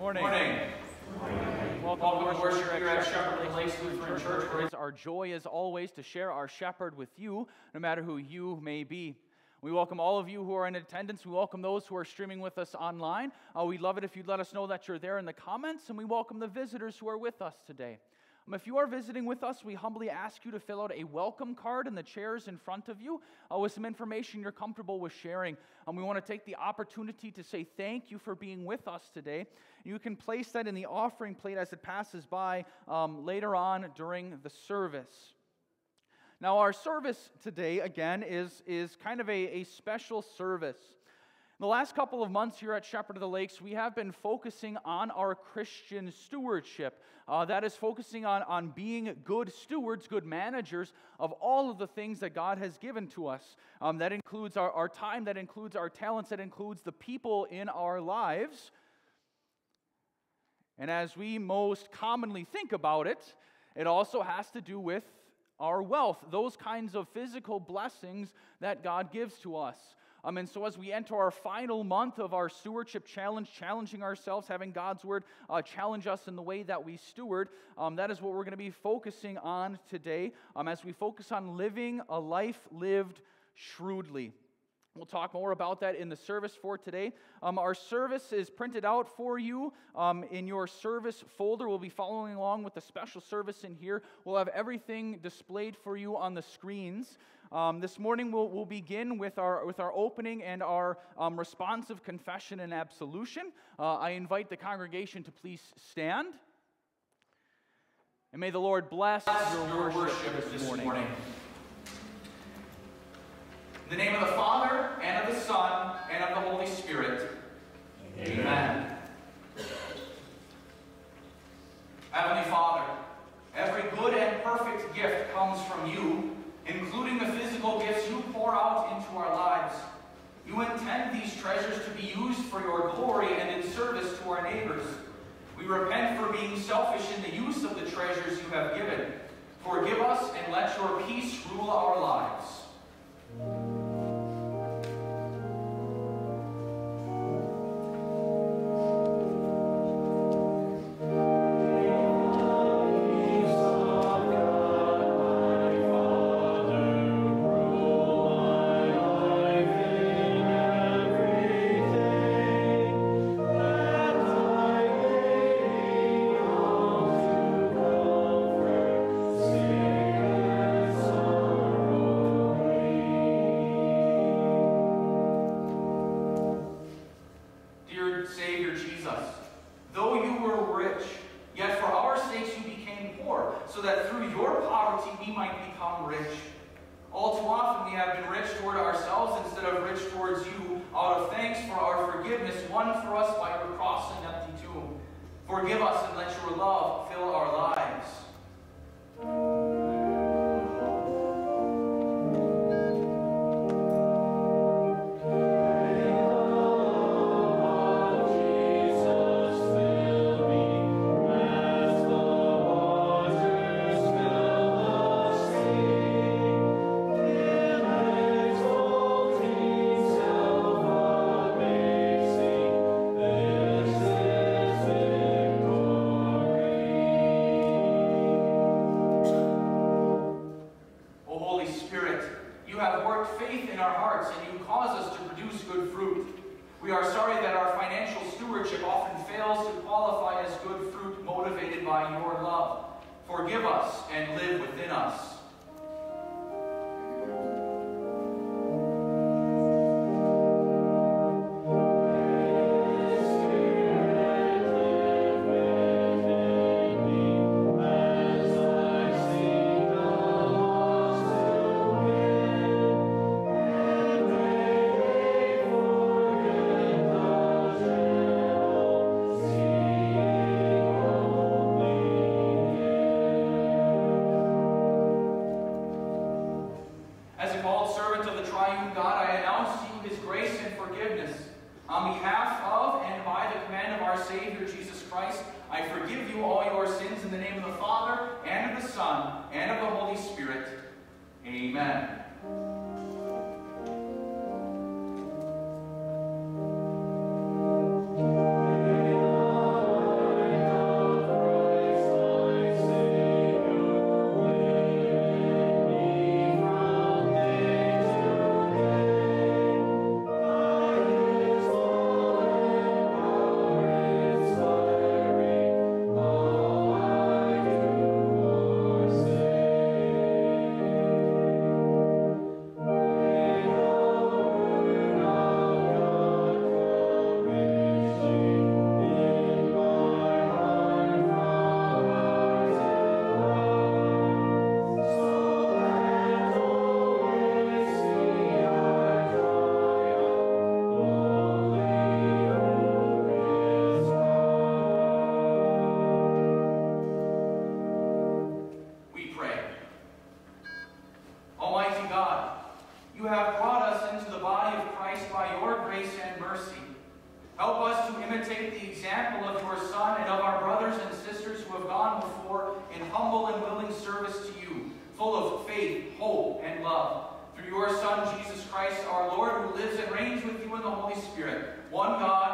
Morning. Morning. Welcome, Welcome to worship here at Shepherd Lakes Lutheran Church. It is our joy, as always, to share our shepherd with you, no matter who you may be. We welcome all of you who are in attendance. We welcome those who are streaming with us online. Uh, we'd love it if you'd let us know that you're there in the comments, and we welcome the visitors who are with us today. Um, if you are visiting with us, we humbly ask you to fill out a welcome card in the chairs in front of you uh, with some information you're comfortable with sharing. Um, we want to take the opportunity to say thank you for being with us today. You can place that in the offering plate as it passes by um, later on during the service. Now, our service today, again, is, is kind of a, a special service. The last couple of months here at Shepherd of the Lakes, we have been focusing on our Christian stewardship. Uh, that is focusing on, on being good stewards, good managers of all of the things that God has given to us. Um, that includes our, our time, that includes our talents, that includes the people in our lives. And as we most commonly think about it, it also has to do with our wealth, those kinds of physical blessings that God gives to us. Um, and so, as we enter our final month of our stewardship challenge, challenging ourselves, having God's word uh, challenge us in the way that we steward, um, that is what we're going to be focusing on today um, as we focus on living a life lived shrewdly. We'll talk more about that in the service for today. Um, our service is printed out for you um, in your service folder. We'll be following along with the special service in here. We'll have everything displayed for you on the screens. Um, this morning, we'll, we'll, begin with our, with our opening and our um, responsive confession and absolution. Uh, I invite the congregation to please stand. And may the Lord bless, your, worship, this morning. In the name of the Father, and of the Son, and of the Holy Spirit. Amen. Heavenly Father, every good and perfect gift comes from you, including the physical gifts you pour out into our lives. You intend these treasures to be used for your glory and in service to our neighbors. We repent for being selfish in the use of the treasures you have given. Forgive us and let your peace rule our lives. By your love. Forgive us and live within us. Spirit, one God,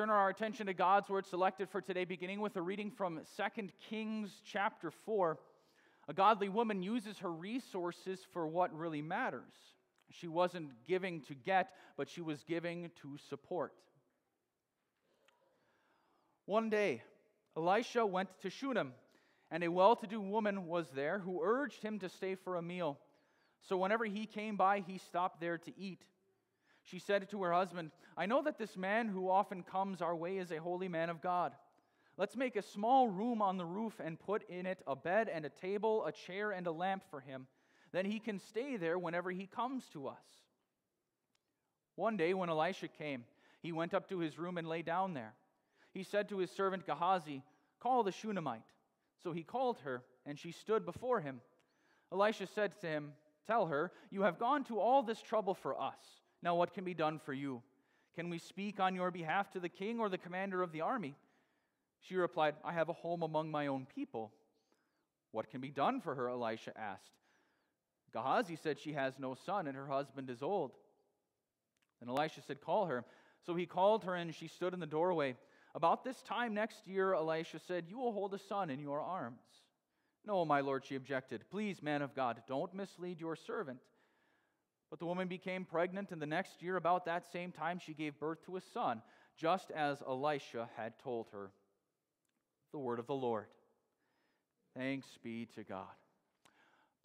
turn our attention to God's word selected for today, beginning with a reading from 2 Kings chapter 4. A godly woman uses her resources for what really matters. She wasn't giving to get, but she was giving to support. One day, Elisha went to Shunem, and a well to do woman was there who urged him to stay for a meal. So whenever he came by, he stopped there to eat. She said to her husband, I know that this man who often comes our way is a holy man of God. Let's make a small room on the roof and put in it a bed and a table, a chair, and a lamp for him. Then he can stay there whenever he comes to us. One day, when Elisha came, he went up to his room and lay down there. He said to his servant Gehazi, Call the Shunammite. So he called her, and she stood before him. Elisha said to him, Tell her, You have gone to all this trouble for us. Now what can be done for you? Can we speak on your behalf to the king or the commander of the army? She replied, I have a home among my own people. What can be done for her? Elisha asked. Gehazi said, She has no son, and her husband is old. Then Elisha said, Call her. So he called her, and she stood in the doorway. About this time next year, Elisha said, You will hold a son in your arms. No, my lord, she objected. Please, man of God, don't mislead your servant. But the woman became pregnant, and the next year, about that same time, she gave birth to a son, just as Elisha had told her. The word of the Lord. Thanks be to God.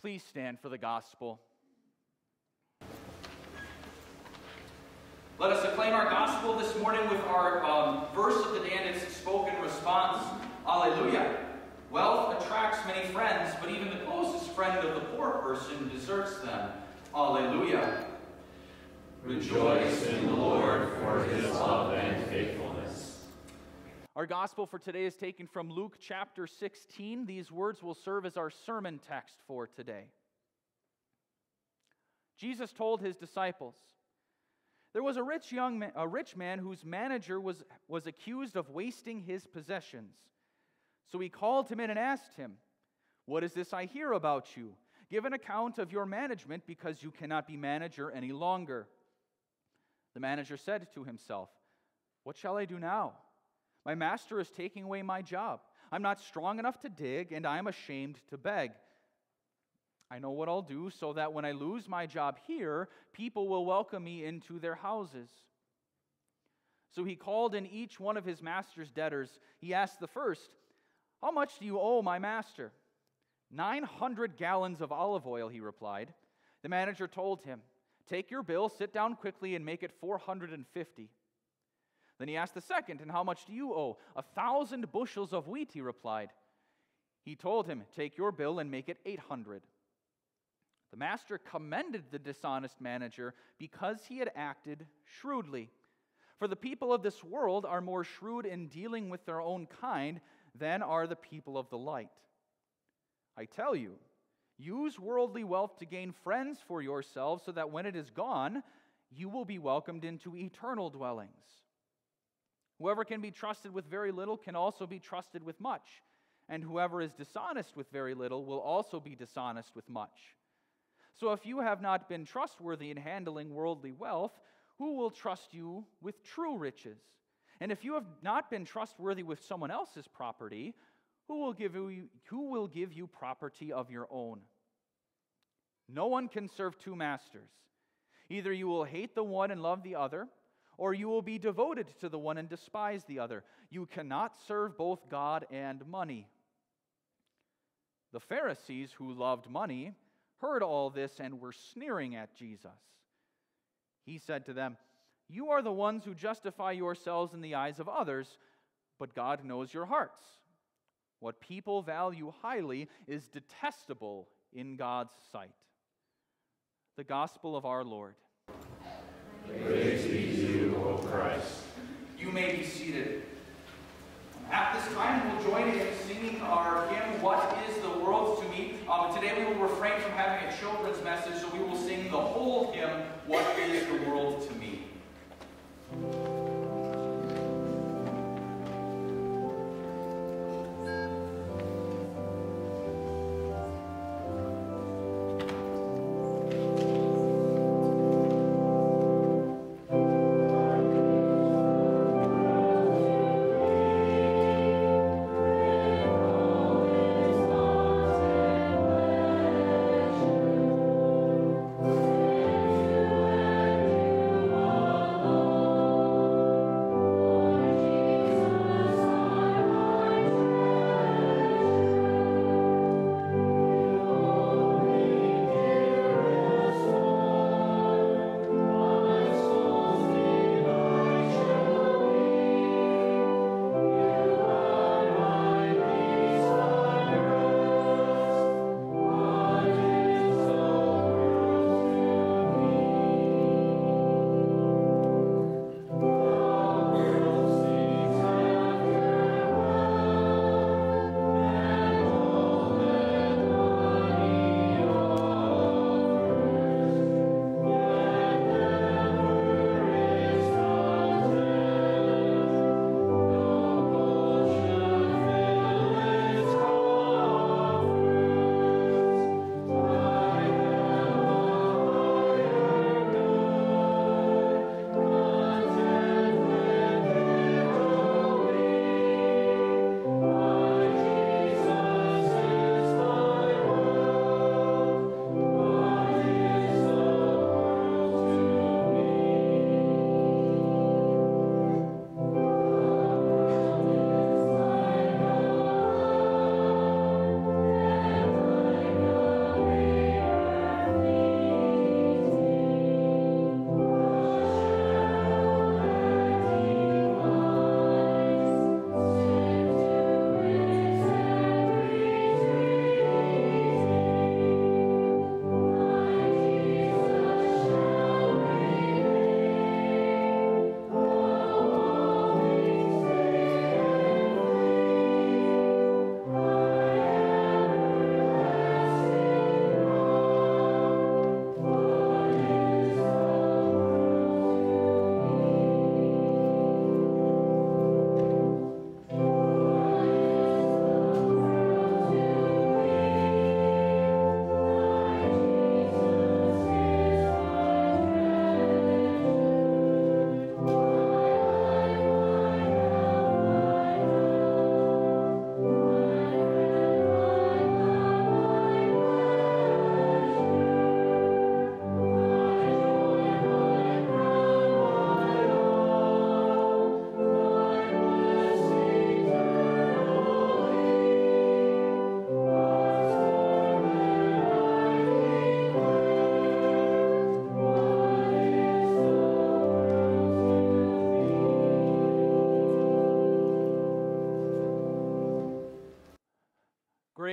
Please stand for the gospel. Let us acclaim our gospel this morning with our um, verse of the day and its spoken response. Alleluia. Wealth attracts many friends, but even the closest friend of the poor person deserts them. Alleluia. Rejoice in the Lord for his love and faithfulness. Our gospel for today is taken from Luke chapter 16. These words will serve as our sermon text for today. Jesus told his disciples, There was a rich young man, a rich man whose manager was, was accused of wasting his possessions. So he called him in and asked him, What is this I hear about you? Give an account of your management because you cannot be manager any longer. The manager said to himself, What shall I do now? My master is taking away my job. I'm not strong enough to dig, and I am ashamed to beg. I know what I'll do so that when I lose my job here, people will welcome me into their houses. So he called in each one of his master's debtors. He asked the first, How much do you owe my master? 900 gallons of olive oil, he replied. The manager told him, Take your bill, sit down quickly, and make it 450. Then he asked the second, And how much do you owe? A thousand bushels of wheat, he replied. He told him, Take your bill and make it 800. The master commended the dishonest manager because he had acted shrewdly. For the people of this world are more shrewd in dealing with their own kind than are the people of the light. I tell you, use worldly wealth to gain friends for yourselves so that when it is gone, you will be welcomed into eternal dwellings. Whoever can be trusted with very little can also be trusted with much, and whoever is dishonest with very little will also be dishonest with much. So if you have not been trustworthy in handling worldly wealth, who will trust you with true riches? And if you have not been trustworthy with someone else's property, who will give you, who will give you property of your own? No one can serve two masters. Either you will hate the one and love the other, or you will be devoted to the one and despise the other. You cannot serve both God and money. The Pharisees, who loved money, heard all this and were sneering at Jesus. He said to them, You are the ones who justify yourselves in the eyes of others, but God knows your hearts. What people value highly is detestable in God's sight. The gospel of our Lord. Praise be to you, O Christ. You may be seated. At this time, we'll join in singing our hymn, What is the World to Me? Um, today we will refrain from having a children's message, so we will sing the whole hymn, What is the World to Me?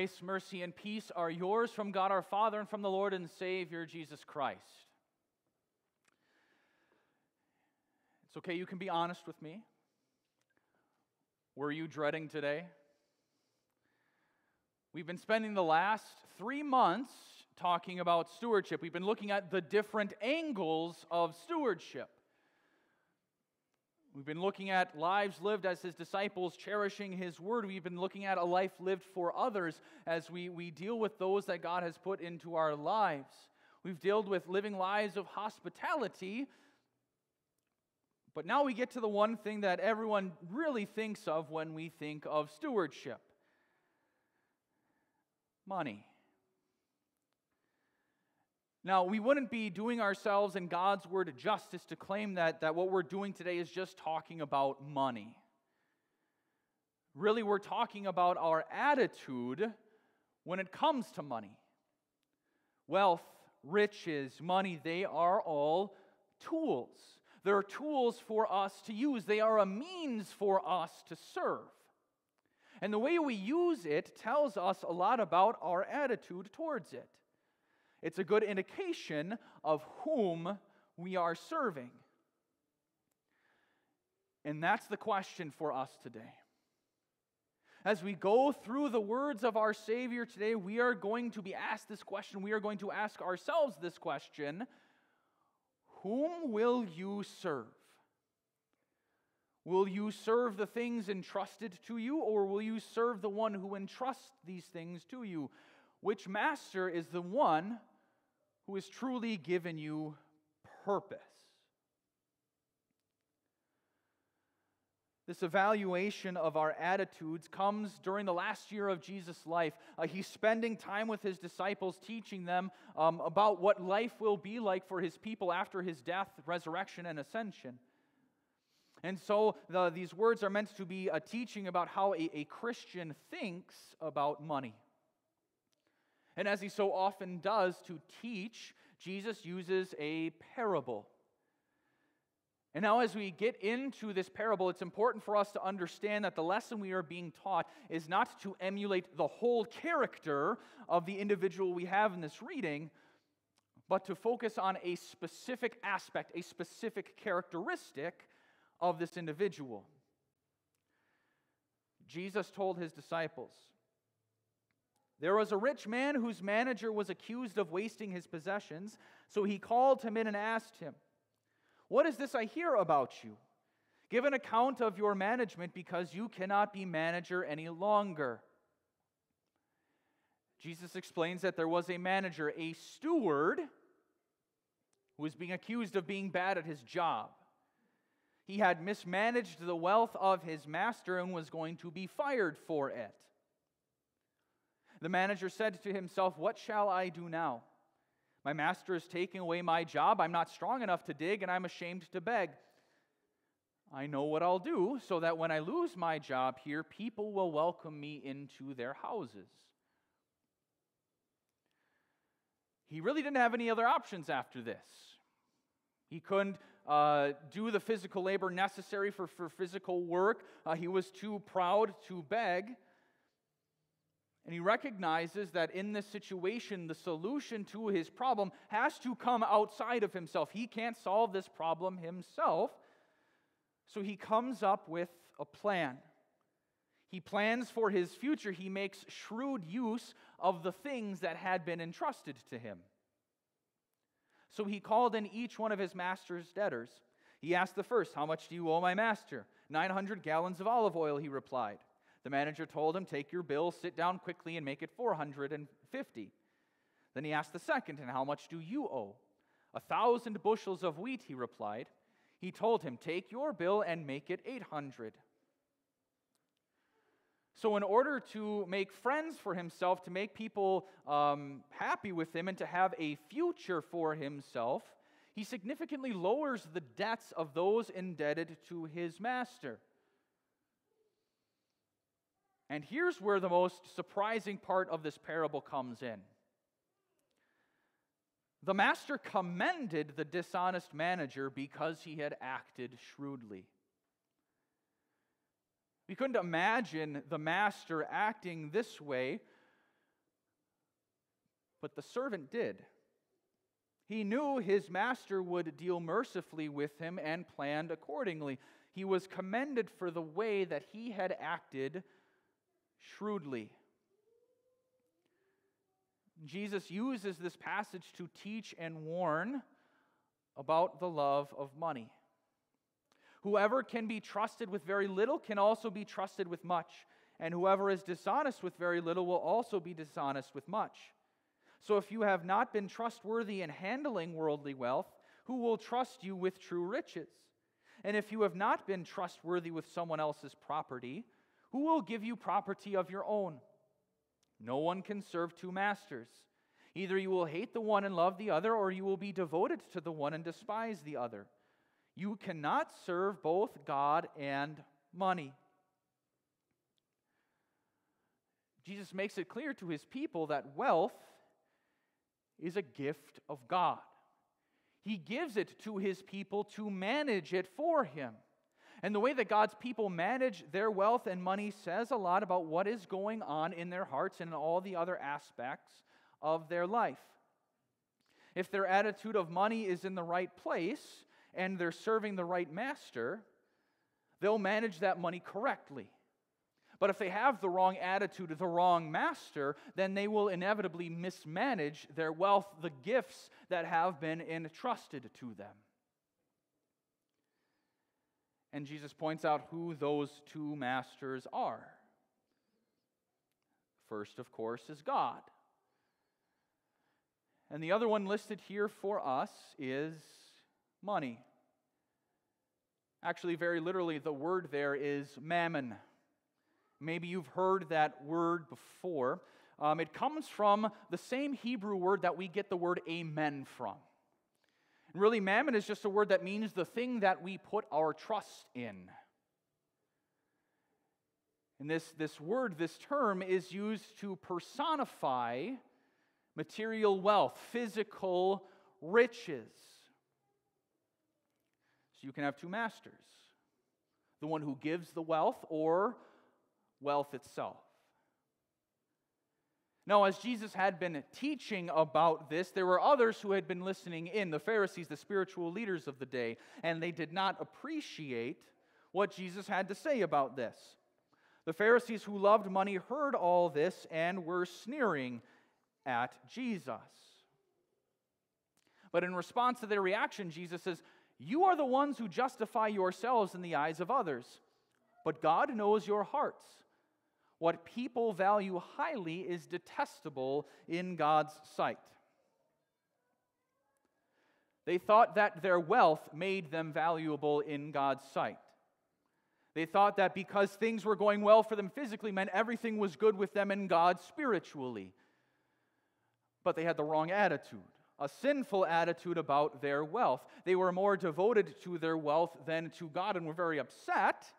Grace, mercy, and peace are yours from God our Father and from the Lord and Savior Jesus Christ. It's okay, you can be honest with me. Were you dreading today? We've been spending the last three months talking about stewardship. We've been looking at the different angles of stewardship. We've been looking at lives lived as his disciples, cherishing his word. We've been looking at a life lived for others as we, we deal with those that God has put into our lives. We've dealt with living lives of hospitality. But now we get to the one thing that everyone really thinks of when we think of stewardship money. Now, we wouldn't be doing ourselves and God's word justice to claim that, that what we're doing today is just talking about money. Really, we're talking about our attitude when it comes to money. Wealth, riches, money, they are all tools. They're tools for us to use, they are a means for us to serve. And the way we use it tells us a lot about our attitude towards it. It's a good indication of whom we are serving. And that's the question for us today. As we go through the words of our Savior today, we are going to be asked this question. We are going to ask ourselves this question Whom will you serve? Will you serve the things entrusted to you, or will you serve the one who entrusts these things to you? Which master is the one who has truly given you purpose? This evaluation of our attitudes comes during the last year of Jesus' life. Uh, he's spending time with his disciples, teaching them um, about what life will be like for his people after his death, resurrection, and ascension. And so the, these words are meant to be a teaching about how a, a Christian thinks about money. And as he so often does to teach, Jesus uses a parable. And now, as we get into this parable, it's important for us to understand that the lesson we are being taught is not to emulate the whole character of the individual we have in this reading, but to focus on a specific aspect, a specific characteristic of this individual. Jesus told his disciples, There was a rich man whose manager was accused of wasting his possessions, so he called him in and asked him, what is this I hear about you? Give an account of your management because you cannot be manager any longer. Jesus explains that there was a manager, a steward, who was being accused of being bad at his job. He had mismanaged the wealth of his master and was going to be fired for it. The manager said to himself, What shall I do now? My master is taking away my job. I'm not strong enough to dig, and I'm ashamed to beg. I know what I'll do so that when I lose my job here, people will welcome me into their houses. He really didn't have any other options after this. He couldn't uh, do the physical labor necessary for, for physical work, uh, he was too proud to beg. And he recognizes that in this situation, the solution to his problem has to come outside of himself. He can't solve this problem himself. So he comes up with a plan. He plans for his future. He makes shrewd use of the things that had been entrusted to him. So he called in each one of his master's debtors. He asked the first, How much do you owe my master? 900 gallons of olive oil, he replied. The manager told him, Take your bill, sit down quickly, and make it 450. Then he asked the second, And how much do you owe? A thousand bushels of wheat, he replied. He told him, Take your bill and make it 800. So, in order to make friends for himself, to make people um, happy with him, and to have a future for himself, he significantly lowers the debts of those indebted to his master. And here's where the most surprising part of this parable comes in. The master commended the dishonest manager because he had acted shrewdly. We couldn't imagine the master acting this way, but the servant did. He knew his master would deal mercifully with him and planned accordingly. He was commended for the way that he had acted shrewdly. Jesus uses this passage to teach and warn about the love of money. Whoever can be trusted with very little can also be trusted with much, and whoever is dishonest with very little will also be dishonest with much. So if you have not been trustworthy in handling worldly wealth, who will trust you with true riches? And if you have not been trustworthy with someone else's property, who will give you property of your own? No one can serve two masters. Either you will hate the one and love the other, or you will be devoted to the one and despise the other. You cannot serve both God and money. Jesus makes it clear to his people that wealth is a gift of God. He gives it to his people to manage it for him. And the way that God's people manage their wealth and money says a lot about what is going on in their hearts and in all the other aspects of their life. If their attitude of money is in the right place and they're serving the right master, they'll manage that money correctly. But if they have the wrong attitude, the wrong master, then they will inevitably mismanage their wealth, the gifts that have been entrusted to them. And Jesus points out who those two masters are. First, of course, is God. And the other one listed here for us is money. Actually, very literally, the word there is mammon. Maybe you've heard that word before. Um, it comes from the same Hebrew word that we get the word amen from. And really, mammon is just a word that means the thing that we put our trust in. And this, this word, this term, is used to personify material wealth, physical riches. So you can have two masters the one who gives the wealth or wealth itself. Now, as Jesus had been teaching about this, there were others who had been listening in, the Pharisees, the spiritual leaders of the day, and they did not appreciate what Jesus had to say about this. The Pharisees who loved money heard all this and were sneering at Jesus. But in response to their reaction, Jesus says, You are the ones who justify yourselves in the eyes of others, but God knows your hearts. What people value highly is detestable in God's sight. They thought that their wealth made them valuable in God's sight. They thought that because things were going well for them physically meant everything was good with them in God spiritually. But they had the wrong attitude, a sinful attitude about their wealth. They were more devoted to their wealth than to God and were very upset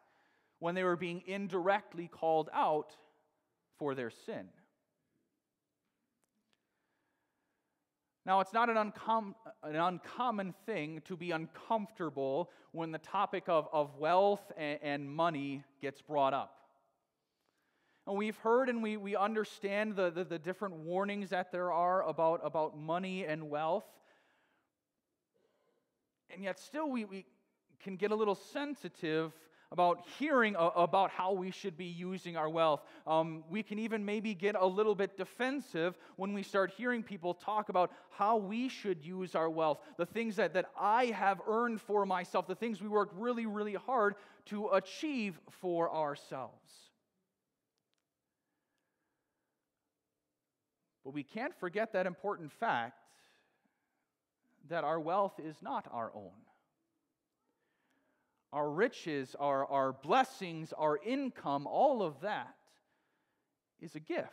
when they were being indirectly called out for their sin. Now, it's not an, uncom- an, uncommon thing to be uncomfortable when the topic of, of wealth and, and money gets brought up. And we've heard and we, we understand the, the, the different warnings that there are about, about money and wealth. And yet, still, we, we can get a little sensitive about hearing about how we should be using our wealth. Um, we can even maybe get a little bit defensive when we start hearing people talk about how we should use our wealth, the things that, that I have earned for myself, the things we worked really, really hard to achieve for ourselves. But we can't forget that important fact that our wealth is not our own our riches, our, our blessings, our income, all of that is a gift.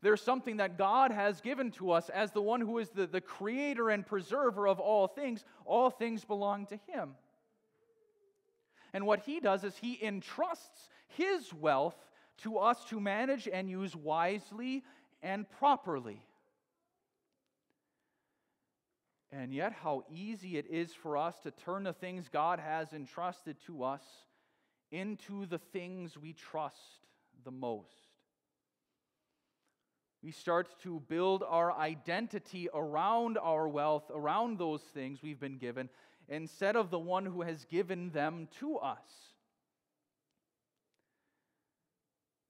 There's something that God has given to us as the one who is the, the creator and preserver of all things. All things belong to Him. And what He does is He entrusts His wealth to us to manage and use wisely and properly. And yet, how easy it is for us to turn the things God has entrusted to us into the things we trust the most. We start to build our identity around our wealth, around those things we've been given, instead of the one who has given them to us.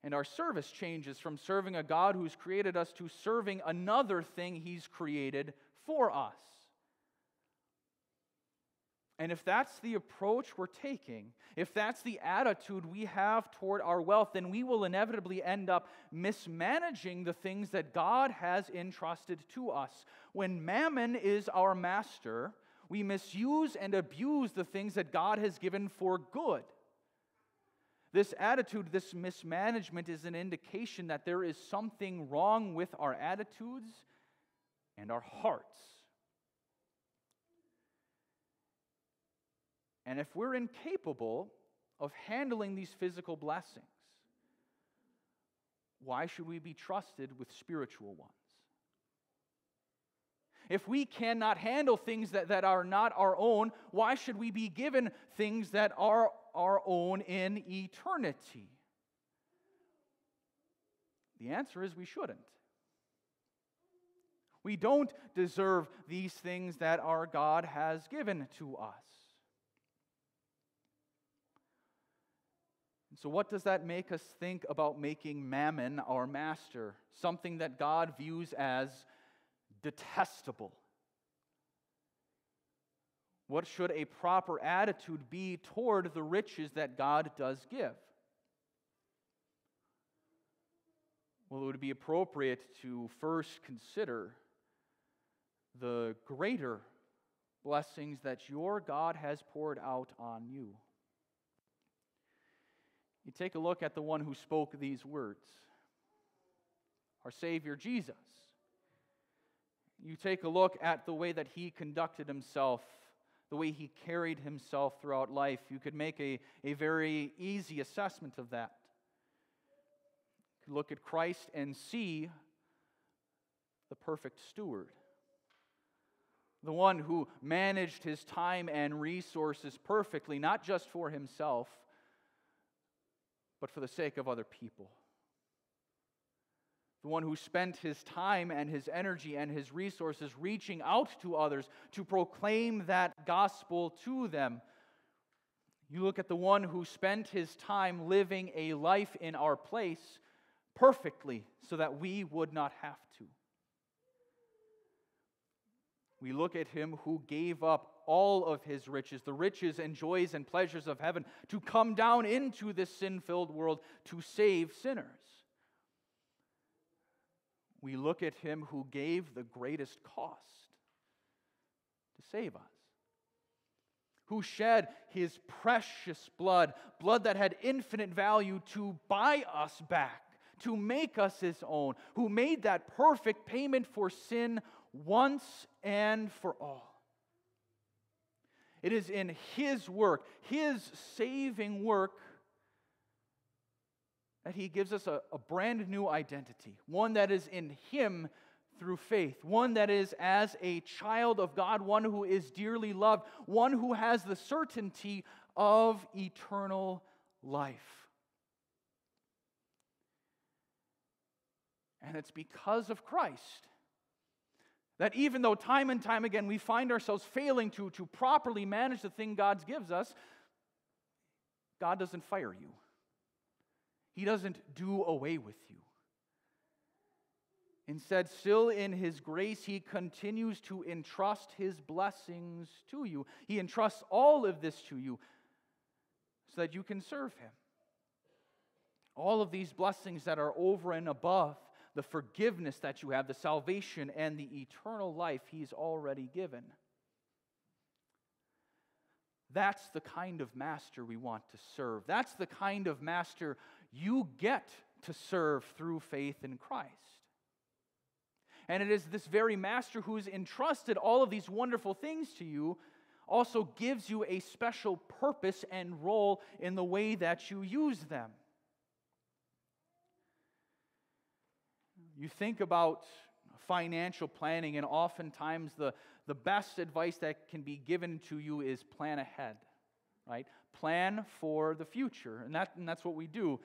And our service changes from serving a God who's created us to serving another thing He's created for us. And if that's the approach we're taking, if that's the attitude we have toward our wealth, then we will inevitably end up mismanaging the things that God has entrusted to us. When mammon is our master, we misuse and abuse the things that God has given for good. This attitude, this mismanagement, is an indication that there is something wrong with our attitudes and our hearts. And if we're incapable of handling these physical blessings, why should we be trusted with spiritual ones? If we cannot handle things that, that are not our own, why should we be given things that are our own in eternity? The answer is we shouldn't. We don't deserve these things that our God has given to us. So, what does that make us think about making mammon our master? Something that God views as detestable. What should a proper attitude be toward the riches that God does give? Well, it would be appropriate to first consider the greater blessings that your God has poured out on you. You take a look at the one who spoke these words, our Savior Jesus. You take a look at the way that he conducted himself, the way he carried himself throughout life. You could make a, a very easy assessment of that. Look at Christ and see the perfect steward the one who managed his time and resources perfectly, not just for himself, but for the sake of other people. The one who spent his time and his energy and his resources reaching out to others to proclaim that gospel to them. You look at the one who spent his time living a life in our place perfectly so that we would not have to we look at him who gave up all of his riches, the riches and joys and pleasures of heaven, to come down into this sin filled world to save sinners. We look at him who gave the greatest cost to save us, who shed his precious blood, blood that had infinite value, to buy us back, to make us his own, who made that perfect payment for sin once and for all. It is in His work, His saving work, that He gives us a, a, brand new identity, one that is in Him through faith, one that is as a child of God, one who is dearly loved, one who has the certainty of eternal life. And it's because of Christ that even though time and time again we find ourselves failing to, to properly manage the thing God gives us, God doesn't fire you. He doesn't do away with you. Instead, still in His grace, He continues to entrust His blessings to you. He entrusts all of this to you so that you can serve Him. All of these blessings that are over and above the forgiveness that you have, the salvation, and the eternal life He's already given. That's the kind of master we want to serve. That's the kind of master you get to serve through faith in Christ. And it is this very master who's entrusted all of these wonderful things to you, also gives you a special purpose and role in the way that you use them. You think about financial planning, and oftentimes the, the best advice that can be given to you is plan ahead, right? Plan for the future. And, that, and that's what we do.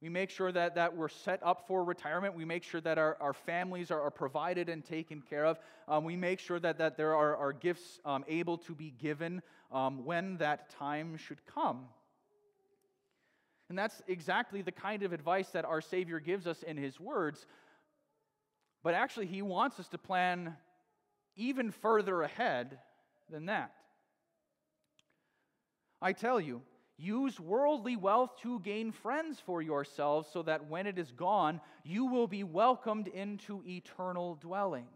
We make sure that, that we're set up for retirement. We make sure that our, our families are, are provided and taken care of. Um, we make sure that, that there are, are gifts um, able to be given um, when that time should come. And that's exactly the kind of advice that our Savior gives us in His words. But actually, He wants us to plan even further ahead than that. I tell you, use worldly wealth to gain friends for yourselves, so that when it is gone, you will be welcomed into eternal dwellings.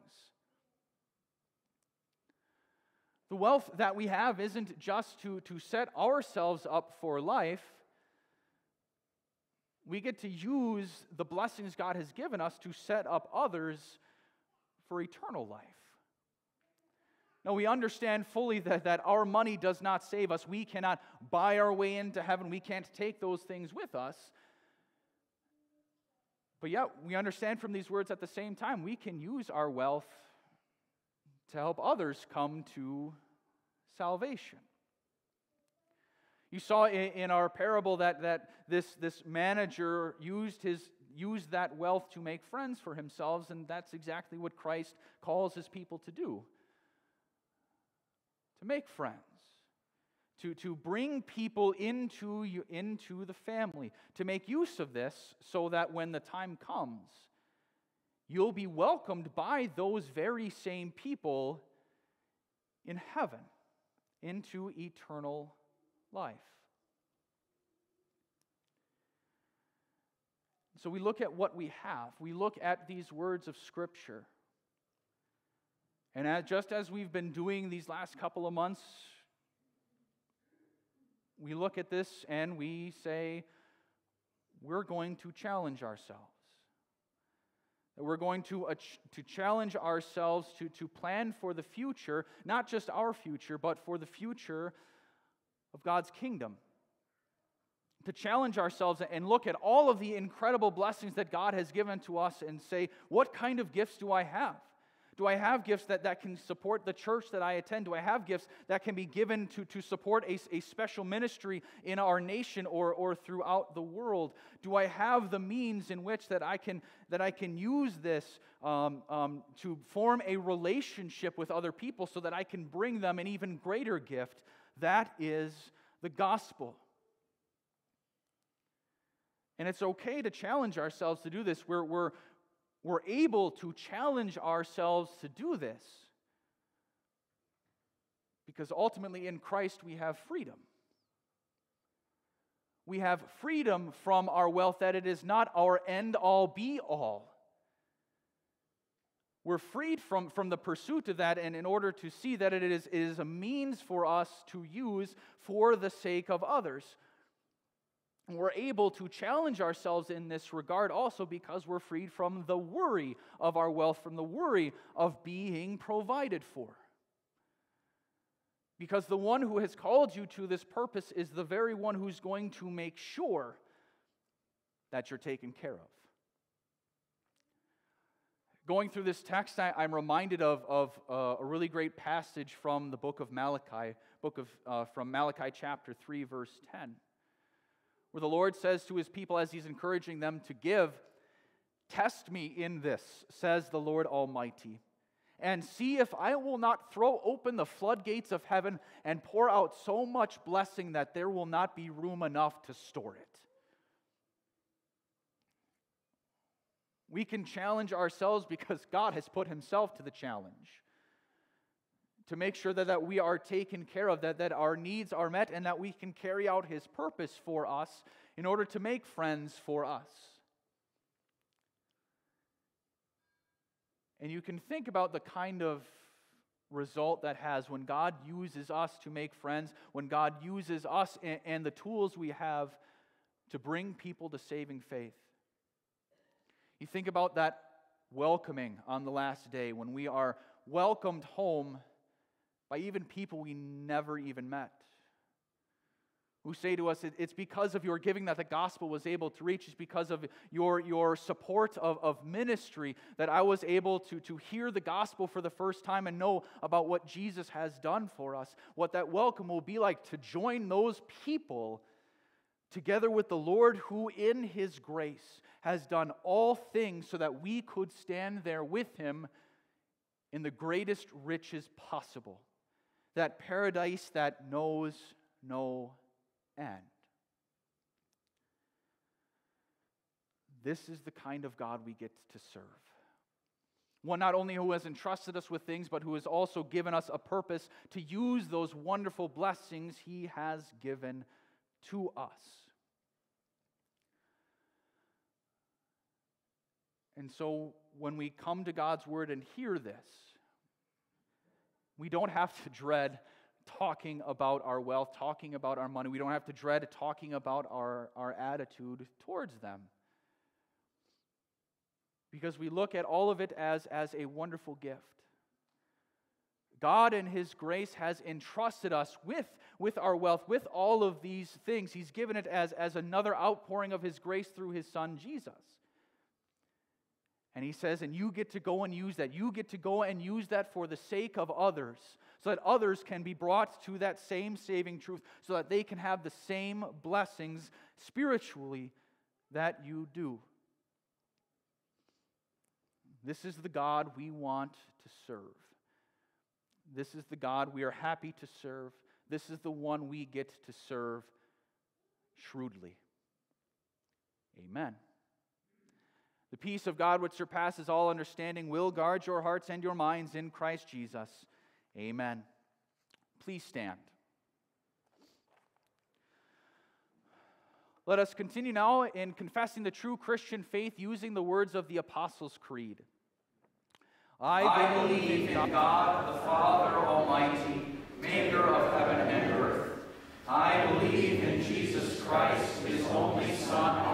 The wealth that we have isn't just to, to set ourselves up for life, we get to use the blessings God has given us to set up others for eternal life. Now, we understand fully that, that our money does not save us. We cannot buy our way into heaven. We can't take those things with us. But yet, we understand from these words at the same time, we can use our wealth to help others come to salvation. You saw in, our parable that, that this, this manager used, his, used that wealth to make friends for himself, and that's exactly what Christ calls his people to do. To make friends, to, to bring people into, you, into the family, to make use of this so that when the time comes, you'll be welcomed by those very same people in heaven into eternal life. So we look at what we have. We look at these words of Scripture. And as, just as we've been doing these last couple of months, we look at this and we say, we're going to challenge ourselves. That we're going to, uh, to challenge ourselves to, to plan for the future, not just our future, but for the future of God's kingdom. To challenge ourselves and look at all of the incredible blessings that God has given to us and say, what kind of gifts do I have? Do I have gifts that, that can support the church that I attend? Do I have gifts that can be given to, to support a, a special ministry in our nation or, or throughout the world? Do I have the means in which that I can, that I can use this um, um, to form a relationship with other people so that I can bring them an even greater gift? That is the gospel. And it's okay to challenge ourselves to do this. We're, we're, we're able to challenge ourselves to do this because ultimately in Christ we have freedom. We have freedom from our wealth, that it is not our end all be all. We're freed from, from the pursuit of that, and in order to see that it is, it is a means for us to use for the sake of others. We're able to challenge ourselves in this regard also because we're freed from the worry of our wealth, from the worry of being provided for. Because the one who has called you to this purpose is the very one who's going to make sure that you're taken care of. Going through this text, I, am reminded of, of uh, a really great passage from the book of Malachi, book of, uh, from Malachi chapter 3, verse 10 where the Lord says to his people as he's encouraging them to give, Test me in this, says the Lord Almighty, and see if I will not throw open the floodgates of heaven and pour out so much blessing that there will not be room enough to store it. We can challenge ourselves because God has put himself to the challenge to make sure that, that we are taken care of, that, that our needs are met, and that we can carry out His purpose for us in order to make friends for us. And you can think about the kind of result that has when God uses us to make friends, when God uses us and, and the tools we have to bring people to saving faith. You think about that welcoming on the last day when we are welcomed home by even people we never even met, who say to us, It's because of your giving that the gospel was able to reach. It's because of your, your support of, of ministry that I was able to, to hear the gospel for the first time and know about what Jesus has done for us. What that welcome will be like to join those people together with the Lord, who in his grace has done all things so that we could stand there with him in the greatest riches possible that paradise that knows no end. This is the kind of God we get to serve. One not only who has entrusted us with things, but who has also given us a purpose to use those wonderful blessings he has given to us. And so when we come to God's word and hear this, we don't have to dread talking about our wealth, talking about our money. We don't have to dread talking about our, our attitude towards them. Because we look at all of it as, as a wonderful gift. God, in His grace, has entrusted us with, with our wealth, with all of these things. He's given it as, as another outpouring of His grace through His Son, Jesus. And He says, and you get to go and use that. You get to go and use that for the sake of others, so that others can be brought to that same saving truth, so that they can have the same blessings spiritually that you do. This is the God we want to serve. This is the God we are happy to serve. This is the one we get to serve shrewdly. Amen. The peace of God, which surpasses all understanding, will guard your hearts and your minds in Christ Jesus. Amen. Please stand. Let us continue now in confessing the true Christian faith using the words of the Apostles' Creed. I, I believe in God, the Father Almighty, maker of heaven and earth. I believe in Jesus Christ, his only Son,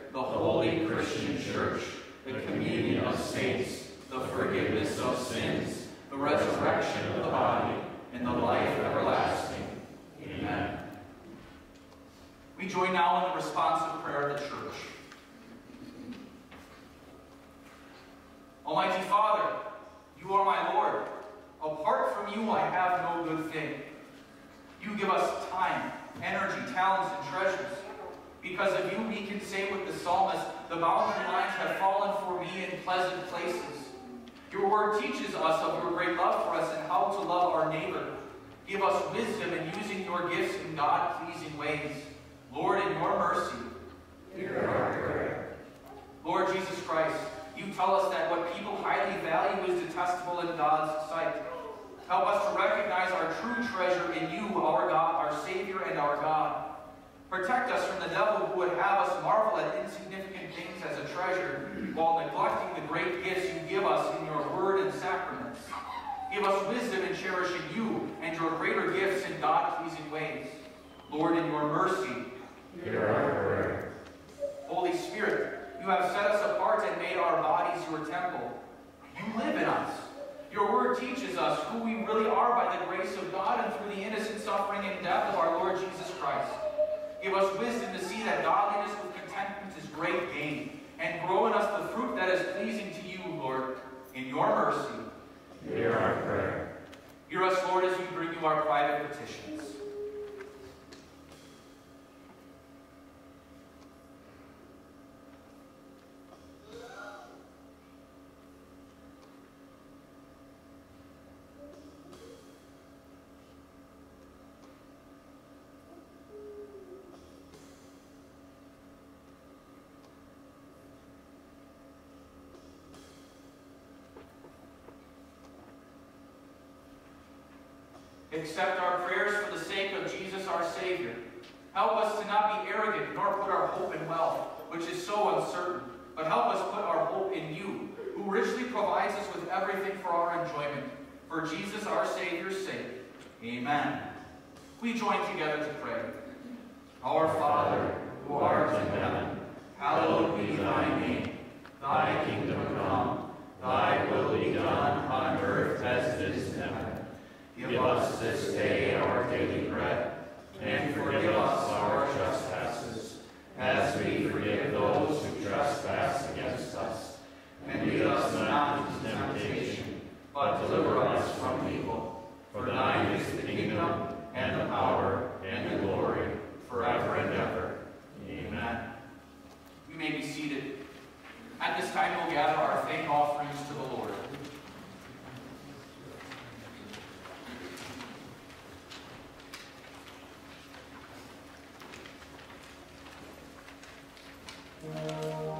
the holy Christian church, the communion of saints, the forgiveness of sins, the resurrection of the body, and the life everlasting. Amen. We join now in the responsive prayer of the church. Almighty Father, you are my Lord. Apart from you, I have no good thing. You give us time, energy, talents, and treasures. Because of you, we can say with the psalmist, the mountain lines have fallen for me in pleasant places. Your word teaches us of your great love for us and how to love our neighbor. Give us wisdom in using your gifts in God-pleasing ways. Lord, in your mercy. Lord Jesus Christ, you tell us that what people highly value is detestable in God's sight. Help us to recognize our true treasure in you, our God, our Savior, and our God. Protect us from the devil who would have us marvel at insignificant things as a treasure, while neglecting the great gifts you give us in your word and sacraments. Give us wisdom in cherishing you and your greater gifts in God-pleasing ways. Lord, in your mercy, hear our prayer. Holy Spirit, you have set us apart and made our bodies your temple. You live in us. Your word teaches us who we really are by the grace of God and through the innocent suffering and death of our Lord Jesus Christ. Give us wisdom to see that godliness with contentment is great gain, and grow in us the fruit that is pleasing to you, Lord, in your mercy. Hear our prayer. Hear us, Lord, as we bring you our private petitions. Accept our prayers for the sake of Jesus our Savior. Help us to not be arrogant nor put our hope in wealth, which is so uncertain, but help us put our hope in you, who richly provides us with everything for our enjoyment. For Jesus our Savior's sake. Amen. We join together to pray. Our Father, who art in heaven, hallowed be thy name. Thy kingdom come, thy will be done on earth as it is in heaven. Give us this day our daily bread, and forgive us our trespasses, as we forgive those who trespass against us. And lead us not into temptation, but deliver us from evil. For thine is the kingdom, and the power, and the glory, forever and ever. Amen. You may be seated. At this time, we'll gather our thank offerings to the Lord. It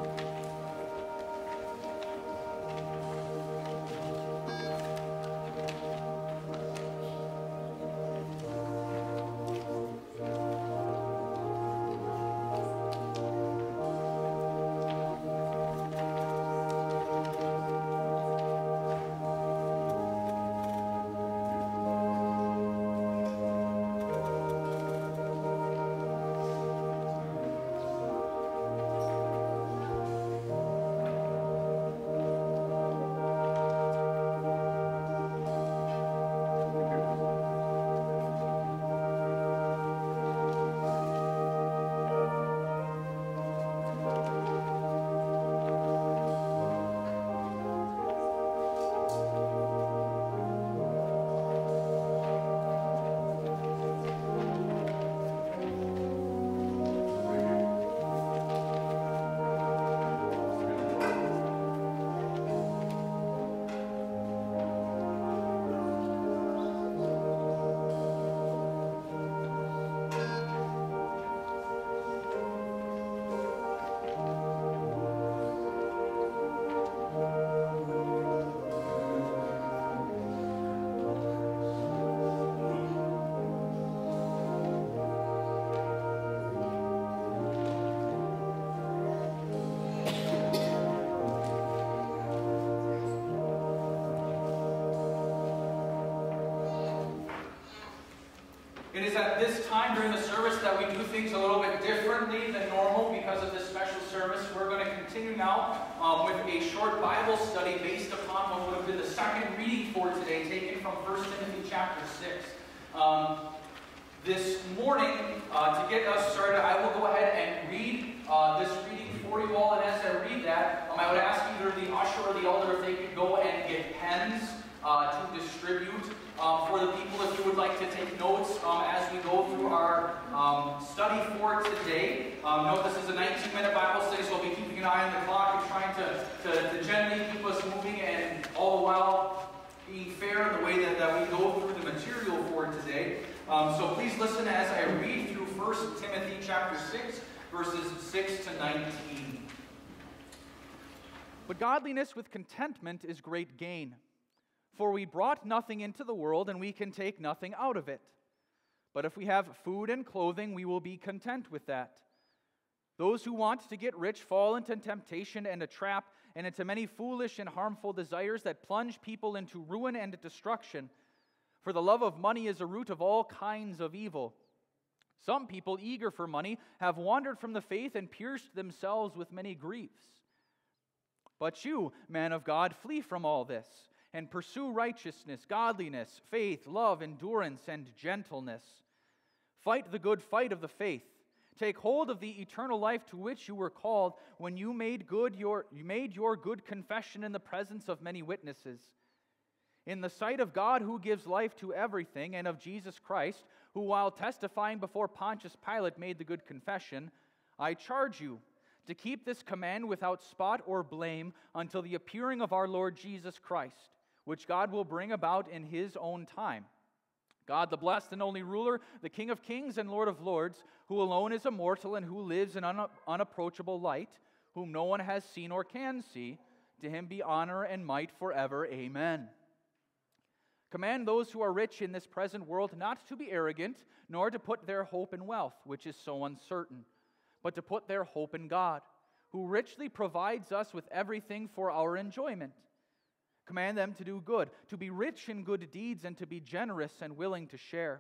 is at this time during the service that we do things a little bit differently than normal because of this special service. We're going to continue now um, with a short Bible study based upon what would have been the second reading for today, taken from 1 Timothy chapter 6. Um, this morning, uh, to get us started, I will go ahead and read uh, this reading for you all. And as I read that, um, I would ask either the usher or the elder if they could go and get pens uh, to distribute um, for the people if you would like to take notes um, as we go through our um, study for today. Um, note this is a 19 minute Bible study, so I'll be keeping an eye on the clock and trying to, to, to gently keep us moving and all the while being fair in the way that, that we go through the material for today. Um, so please listen as I read through 1 Timothy chapter 6, verses 6 to 19. But godliness with contentment is great gain. For we brought nothing into the world, and we can take nothing out of it. But if we have food and clothing, we will be content with that. Those who want to get rich fall into temptation and a trap, and into many foolish and harmful desires that plunge people into ruin and destruction. For the love of money is a root of all kinds of evil. Some people, eager for money, have wandered from the faith and pierced themselves with many griefs. But you, man of God, flee from all this and pursue righteousness, godliness, faith, love, endurance, and gentleness. Fight the good fight of the faith. Take hold of the eternal life to which you were called when you made good your you made your good confession in the presence of many witnesses. In the sight of God who gives life to everything and of Jesus Christ, who while testifying before Pontius Pilate made the good confession, I charge you to keep this command without spot or blame until the appearing of our Lord Jesus Christ which God will bring about in his own time. God, the blessed and only ruler, the King of kings and Lord of lords, who alone is immortal and who lives in un- unapproachable light, whom no one has seen or can see, to him be honor and might forever. Amen. Command those who are rich in this present world not to be arrogant, nor to put their hope in wealth, which is so uncertain, but to put their hope in God, who richly provides us with everything for our enjoyment. Command them to do good, to be rich in good deeds, and to be generous and willing to share.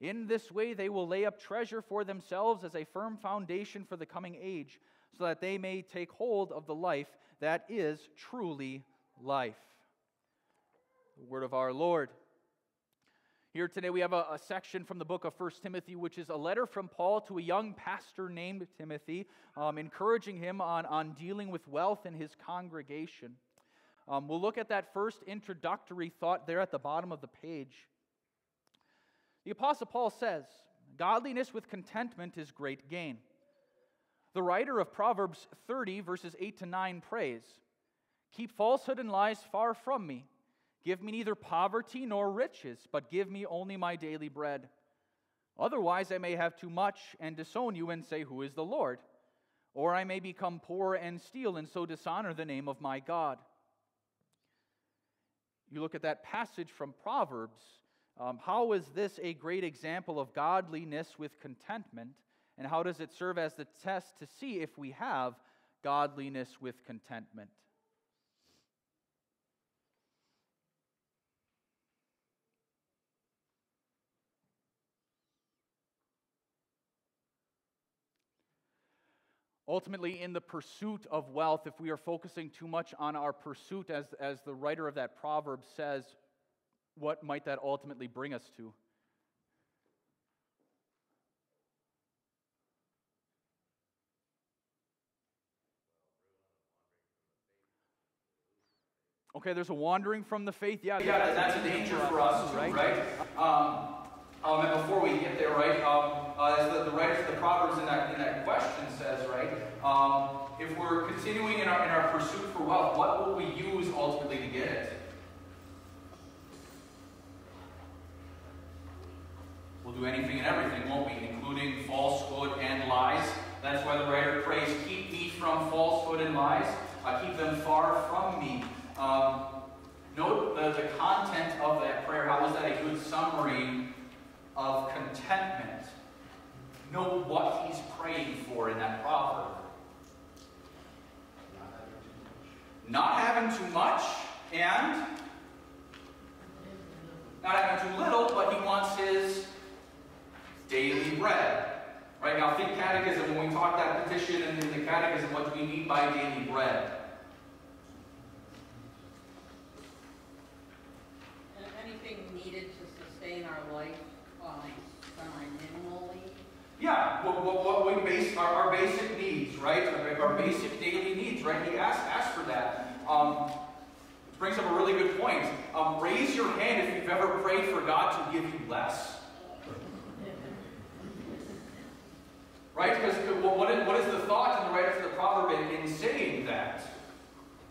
In this way, they will lay up treasure for themselves as a firm foundation for the coming age, so that they may take hold of the life that is truly life. The word of our Lord. Here today, we have a, a, section from the book of 1 Timothy, which is a letter from Paul to a young pastor named Timothy, um, encouraging him on, on dealing with wealth in his congregation. Um, we'll look at that first introductory thought there at the bottom of the page. The Apostle Paul says, Godliness with contentment is great gain. The writer of Proverbs 30, verses 8 to 9, prays, Keep falsehood and lies far from me. Give me neither poverty nor riches, but give me only my daily bread. Otherwise, I may have too much and disown you and say, Who is the Lord? or I may become poor and steal and so dishonor the name of my God. You look at that passage from Proverbs. Um, how is this a great example of godliness with contentment? And how does it serve as the test to see if we have godliness with contentment? Ultimately, in the pursuit of wealth, if we are focusing too much on our pursuit, as, as the writer of that proverb says, what might that ultimately bring us to? Okay, there's a wandering from the faith. Yeah, yeah, that's a danger for us, right? right? Um, um, and before we get there, right, um, uh, as the, the writer of the Proverbs in that, in that question says, right, um, if we're continuing in our, in our pursuit for wealth, what will we use ultimately to get it? We'll do anything and everything, won't we? Including falsehood and lies. That's why the writer prays, Keep me from falsehood and lies. Keep them far from me. Um, note the, the content of that prayer. How is that a good summary of contentment. Know what he's praying for in that proverb. Not having too much and not having too little, but he wants his daily bread. Right now, think catechism. When we talk that petition in the catechism, what do we mean by daily bread? Anything needed to sustain our life yeah, what, what, what we base our, our basic needs, right? Our, our basic daily needs, right? He asked, asked for that. Um, brings up a really good point. Um, raise your hand if you've ever prayed for God to give you less. Right? Because what is, what is the thought in the writer of the proverb in, in saying that?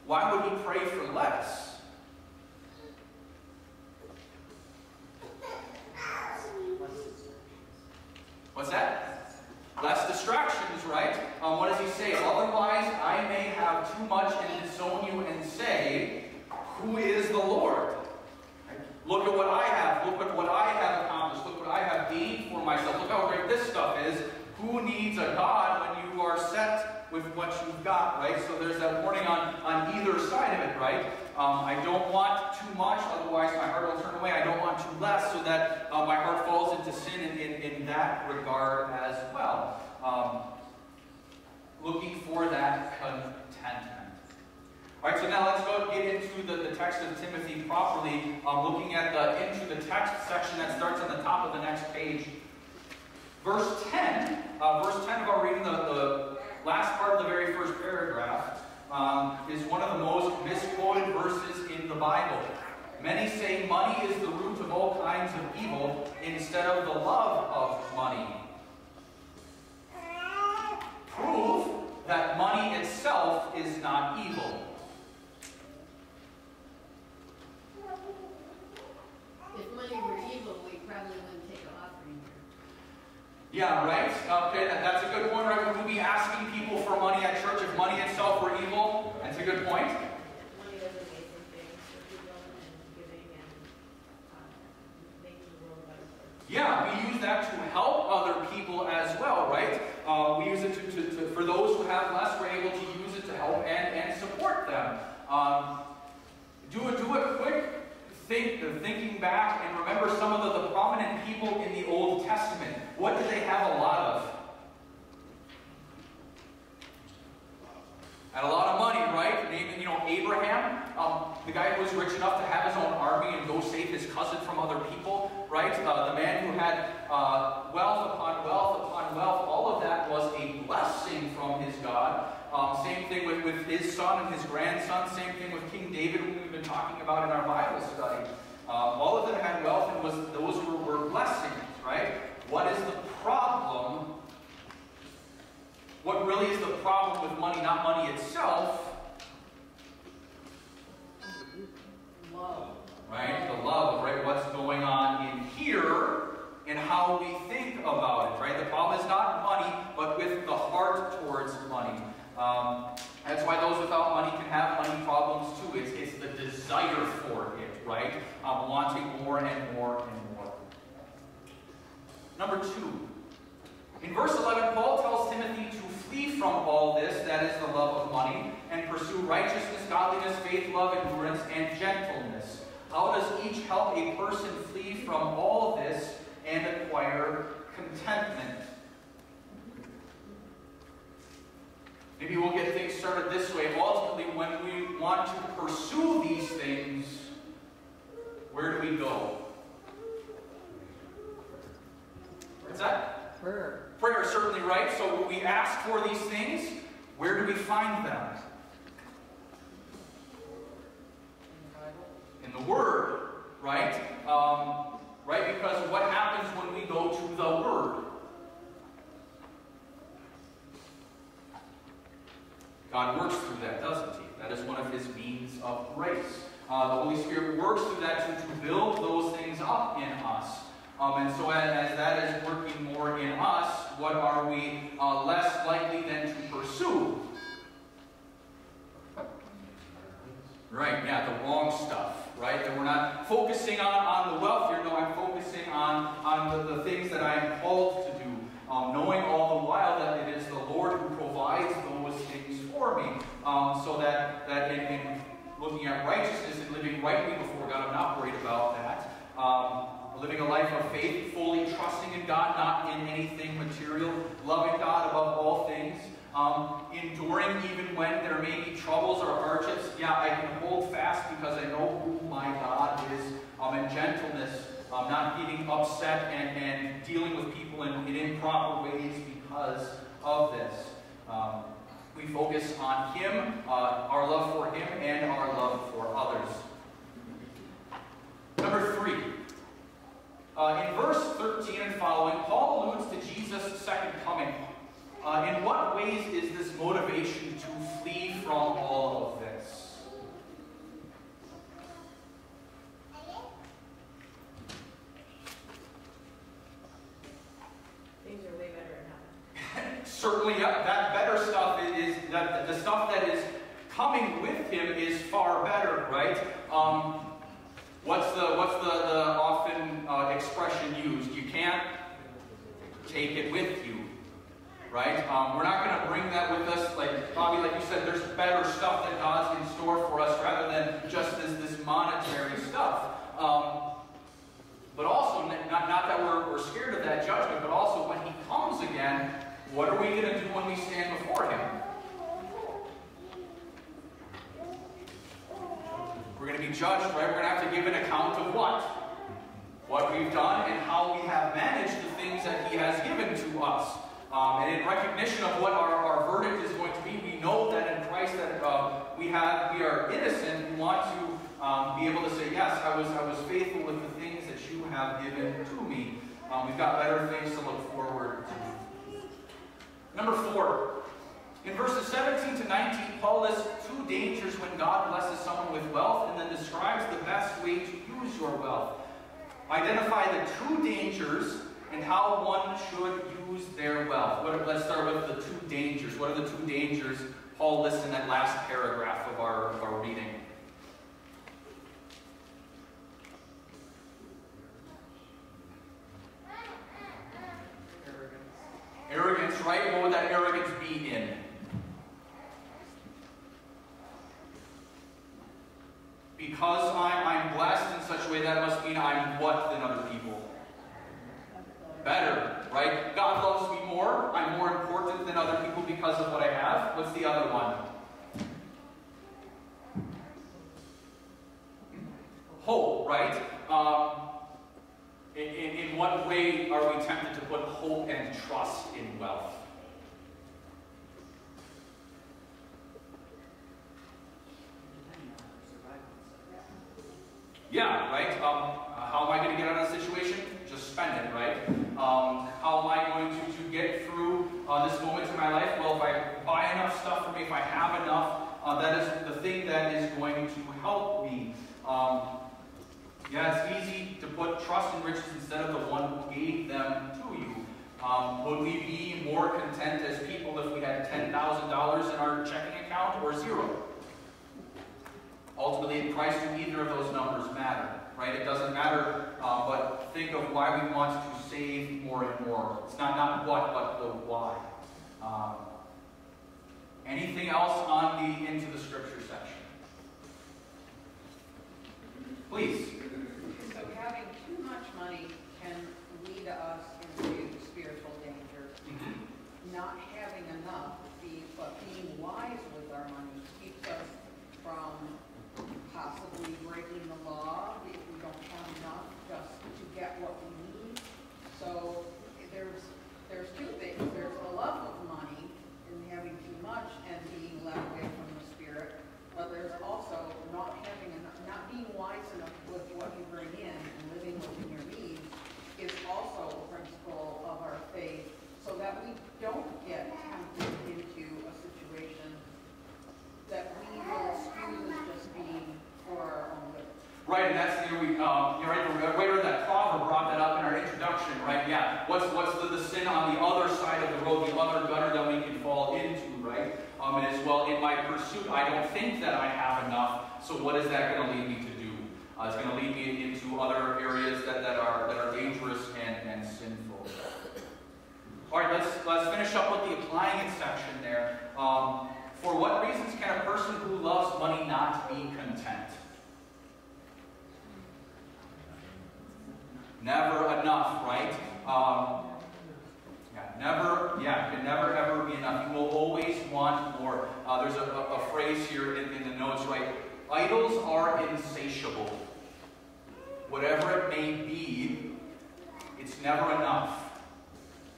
Why would he pray for less? What's that? Less distractions, right? Um, what does he say? Otherwise, I may have too much and disown you and say, Who is the Lord? Look at what I have. Look at what I have accomplished. Look what I have gained for myself. Look how great this stuff is. Who needs a God when you are set with what you've got, right? So there's that warning on, on either side of it, right? Um, I don't want too much, otherwise my heart will turn away. I don't want too less, so that uh, my heart falls into sin in, in, in that regard as well. Um, looking for that contentment. All right, so now let's go get into the, the text of Timothy properly, um, looking at the into the text section that starts on the top of the next page. Verse 10, uh, verse 10 of our reading, the, the last part of the very first paragraph um, is one of the most misquoted verses in the Bible. Many say money is the root of all kinds of evil instead of the love of money. Prove that money itself is not evil. If money were evil, we probably wouldn't take an offering here. Yeah, right? Okay, that, that's a good point, right? Would we be asking people for money at church if money itself were evil? That's a good point. Yeah, we use that to help other people as well, right? Uh, we use it to, to, to, for those who have less, we're able to use it to help and, and support them. Um, do, a, do a quick think, thinking back and remember some of the, the prominent people in the Old Testament. What did they have a lot of? Had a lot of money, right? You know, Abraham, um, the guy who was rich enough to have his own army and go save his cousin from other people, right? Uh, the man who had uh, wealth upon wealth upon wealth, all of that was a blessing from his God. Um, same thing with, with his son and his grandson. Same thing with King David, who we've been talking about in our Bible study. Um, all of them had wealth, and was those were, were blessings, right? What is the problem what really is the problem with money, not money itself? Love. Right? The love, right? What's going on in here and how we think about it, right? The problem is not money, but with the heart towards money. That's why those without money can have money problems too. It's, it's the desire for it, right? Um, wanting more and more and more. Number two. In verse 11, Paul tells Timothy to flee from all this, that is the love of money, and pursue righteousness, godliness, faith, love, endurance, and gentleness. How does each help a person flee from all this and acquire contentment? Maybe we'll get things started this way. Ultimately, when we want to pursue these things, where do we go? What's that? Prayer. Prayer, certainly right. So when we ask for these things. Where do we find them? In the Word, right? Um, right? Because what happens when we go to the Word? God works through that, doesn't He? That is one of His means of grace. Uh, the Holy Spirit works through that to, to build those things up in us. Um, and so, as, as, that is working more in us, what are we uh, less likely than to pursue? Right, yeah, the wrong stuff, right? That we're not focusing on, on the wealth here. No, I'm focusing on, on the, the things that I'm called to do. Um, knowing all the while that it is the Lord who provides those for me. Um, so that, that in, in, looking at righteousness and living rightly before God, I'm not worried about that. Um, living a life of faith, fully trusting in God, not in anything material, loving God above all things, um, enduring even when there may be troubles or hardships. Yeah, I can hold fast because I know who my God is, um, and gentleness, um, not getting upset and, and dealing with people in, in improper ways because of this. Um, we focus on Him, uh, our love for Him, and our love for others. Number three. Uh, in verse 13 and following, Paul alludes to Jesus' second coming. Uh, in what ways is this motivation to flee from all of this? Things are way better in heaven. Certainly, that better stuff is, that the stuff that is coming with him is far better, right? Um, what's the what's the, the often uh, expression used? You can't take it with you, right? Um, we're not going to bring that with us. Like Bobby, like you said, there's better stuff that God's in store for us rather than just this this monetary stuff. Um, but also, not, not that we're, we're scared of that judgment, but also when He comes again, what are we going to do when we stand before Him? We're going to be judged, right? We're going to have to give an account of what? What we've done and how we have managed the things that He has given to us. Um, and in recognition of what our, our verdict is going to be, we know that in Christ that uh, we have we are innocent. We want to um, be able to say, yes, I was I was faithful with the things that you have given to me. Um, we've got better things to look forward to. Number four, in verses 17 to 19, Paul lists two dangers when God blesses someone with wealth and then describes the best way to use your wealth. Identify the two dangers and how one should use their wealth. What, let's start with the two dangers. What are the two dangers Paul lists in that last paragraph of our, of our reading? Arrogance, right? What would that arrogance be in? Because I'm, I'm blessed in such a way, that must mean I'm what than other people? Better, right? God loves me more. I'm more important than other people because of what I have. What's the other one? Hope, right? Um, in, in, in what way are we tempted to put hope and trust in wealth? Yeah, right? Um, how am I going to get out of the situation? Just spend it, right? Um, how am I going to, to get through uh, this moment in my life? Well, if I buy enough stuff for me, if I have enough, uh, that is the thing that is going to help me. Um, yeah, it's easy to put trust in riches instead of the one who gave them to you. Um, would we be more content as people if we had $10,000 in our checking account or zero? Ultimately, in Christ, neither of those numbers matter, right? It doesn't matter, uh, but think of why we want to save more and more. It's not, not what, but the why. Um, anything else on the into the scripture section? Please. So having too much money can lead us into spiritual danger. Not having enough, be, but being wise with our money keeps us from possibly breaking the law if we don't have enough just to get what we need. So there's, there's two things. There's the love of money and having too much and being led away from the spirit. But there's also not having enough, not being wise enough with what you bring in and living within your means is also a principle of our faith so that we don't get tempted into a situation that we will excuse as just being for our own good. Right, and that's the we um, you're right. The waiter that proverb brought that up in our introduction, right? Yeah. What's what's the, the sin on the other side of the road, the other gutter that we can fall into, right? Um, it is well in my pursuit. I don't think that I have enough. So what is that going to lead me to do? Uh, it's going to lead me into other areas that, that are that are dangerous and, and sinful. All right, let's let's finish up with the applying it section there. Um, for what reasons can a person who loves money not be content? Never enough, right? Um, yeah, never, yeah, can never ever be enough. You will always want more. Uh, there's a, a, a, phrase here in, in the notes, right? Idols are insatiable. Whatever it may be, it's never enough.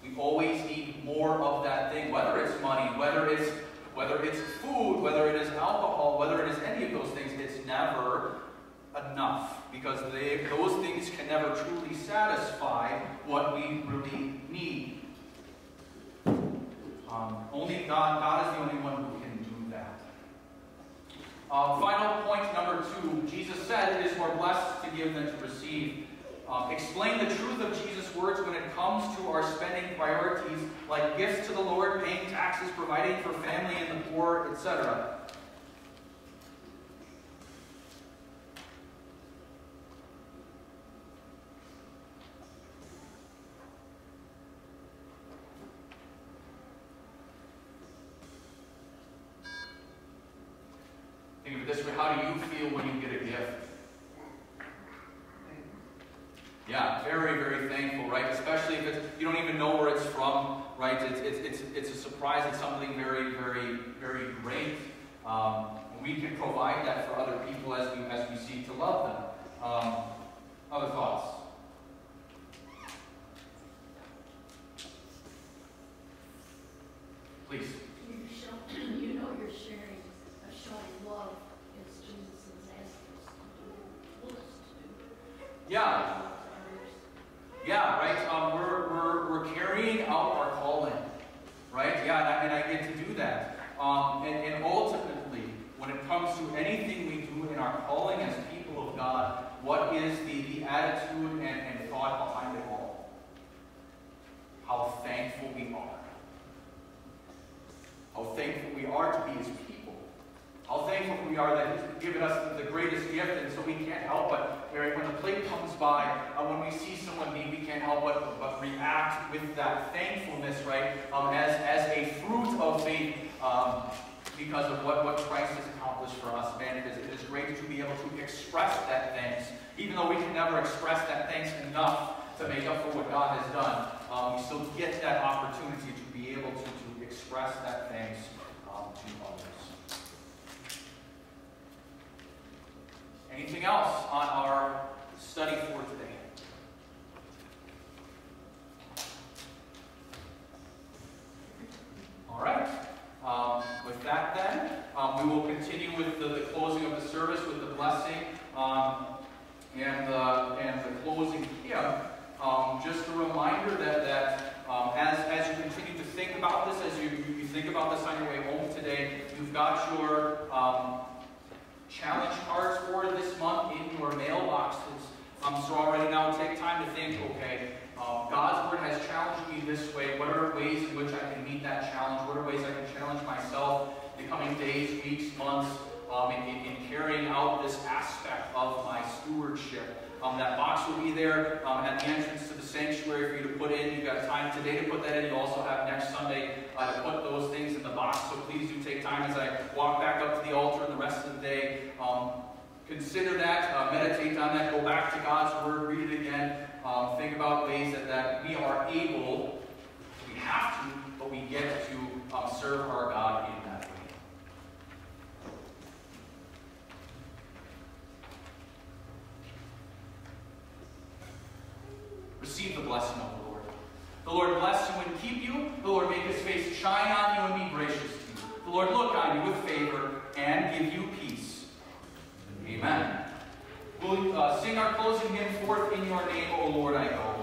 We always need more of that thing, whether it's money, whether it's whether it's food, whether it is alcohol, whether it is any of those things, it's never enough because they, those things can never truly satisfy what we really need. Um, only God, God is the only one who can do that. Uh, final point number two Jesus said it is more blessed to give than to receive. Um, explain the truth of Jesus' words when it comes to our spending priorities, like gifts to the Lord, paying taxes, providing for family and the poor, etc. Think of it this way how do you feel when you get a gift? Yeah, very, very thankful, right? Especially if it's, you don't even know where it's from, right? It's, it's, it's, it's a surprise. It's something very, very, very great. Um, we can provide that for other people as we, as we seek to love them. Um, other thoughts? Please. You show, you know you're sharing, uh, showing love as Jesus is asking us to do, want us to do. Yeah, yeah, right. Um, we're, we're, we're carrying out our calling, right? Yeah, and I, and I get to do that. Um, and, and ultimately, when it comes to anything we do in our calling as people of God, what is the, the attitude and, and thought behind it all? How thankful we are. How thankful we are to be His people. How thankful we are that He's given us the greatest gift, and so we can't help but, right, when the plate comes by, uh, when we see someone need, we can't help but, but react with that thankfulness, right, um, as, as a fruit of faith um, because of what, what Christ has accomplished for us. Man, it is, great to be able to express that thanks, even though we can never express that thanks enough to make up for what God has done. Um, we still get that opportunity to be able to, to express that thanks um, to others. Anything else on our study for today? All right. Um, with that, then, um, we will continue with the, the, closing of the service with the blessing um, and, the, and the closing hymn. Um, just a reminder that, that um, as, as you continue to think about this, as you, you think about this on your way home today, you've got your um, challenge cards for this month in your mailboxes. So already now take time to think, okay, Um, God's Word has challenged me this way. What are ways in which I can meet that challenge? What are ways I can challenge myself in the coming days, weeks, months, um, in, in, in, carrying out this aspect of my stewardship? Um, that box will be there um, at the entrance to the sanctuary for you to put in. You've got time today to put that in. You also have next Sunday uh, to put those things in the box. So please do take time as I walk back up to the altar and the rest of the day. Um, consider that, uh, meditate on that, go back to God's Word, read it again. Um, think about ways that, that we are able, we have to, but we get to um, serve our God in that way. Receive the blessing of the Lord. The Lord bless you and keep you. The Lord make his face shine on you and be gracious to you. The Lord look on you with favor and give you peace. Amen. We'll uh, sing our closing hymn forth in your name, O Lord, I go.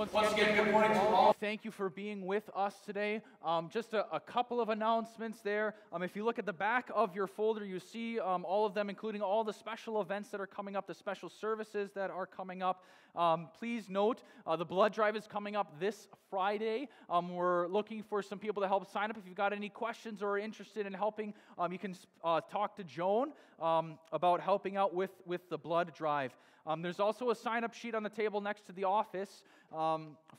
Once, Once again, good morning to all. Thank you for being with us today. Um, just a, a, couple of announcements there. Um, if you look at the back of your folder, you see um, all of them, including all the special events that are coming up, the special services that are coming up. Um, please note uh, the blood drive is coming up this Friday. Um, we're looking for some people to help sign up. If you've got any questions or are interested in helping, um, you can uh, talk to Joan about helping out with, with the blood drive. There's also a sign up sheet on the table next to the office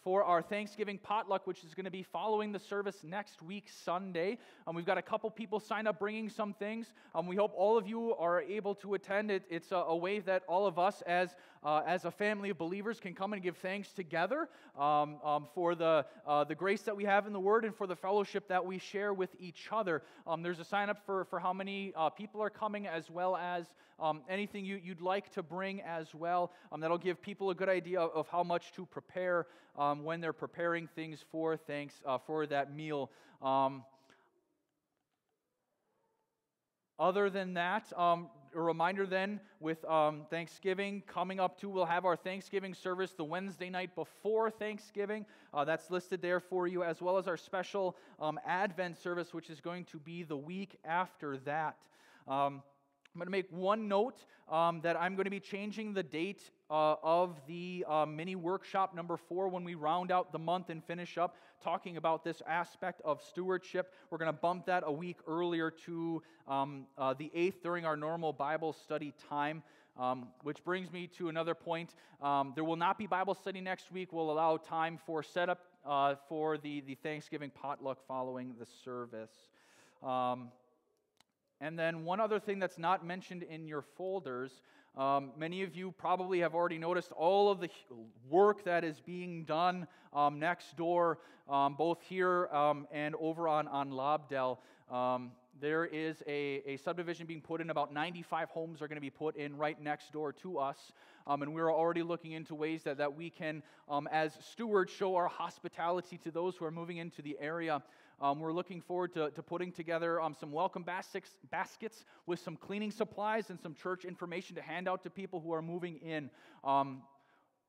for our Thanksgiving Thanksgiving potluck, which is going to be following the service next week, Sunday. Um, we've got a couple people sign up bringing some things. Um, we hope all of you are able to attend. It, it's a, a way that all of us, as, uh, as a family of believers, can come and give thanks together um, um, for the, uh, the grace that we have in the Word and for the fellowship that we share with each other. Um, there's a sign up for, for how many uh, people are coming, as well as um, anything you, would like to bring as well. that'll give people a good idea of how much to prepare um, when they're preparing things for thanks uh, for that meal. Um, other than that, um, a reminder then with um, Thanksgiving coming up too, we'll have our Thanksgiving service the Wednesday night before Thanksgiving. Uh, that's listed there for you, as well as our special um, Advent service, which is going to be the week after that. Um, I'm going to make one note um, that I'm going to be changing the date uh, of the uh, mini workshop number four when we round out the month and finish up talking about this aspect of stewardship. We're going to bump that a week earlier to um, uh, the 8th during our normal Bible study time. Um, which brings me to another point. Um, there will not be Bible study next week. We'll allow time for setup uh, for the, the Thanksgiving potluck following the service. Um, and then, one other thing that's not mentioned in your folders um, many of you probably have already noticed all of the work that is being done um, next door, um, both here um, and over on, on Lobdell. Um, there is a, a subdivision being put in. About 95 homes are going to be put in right next door to us. Um, and we're already looking into ways that, that we can, as stewards, show our hospitality to those who are moving into the area. Um, we're looking forward to, to putting together um, some welcome baskets, baskets with some cleaning supplies and some church information to hand out to people who are moving in. Um,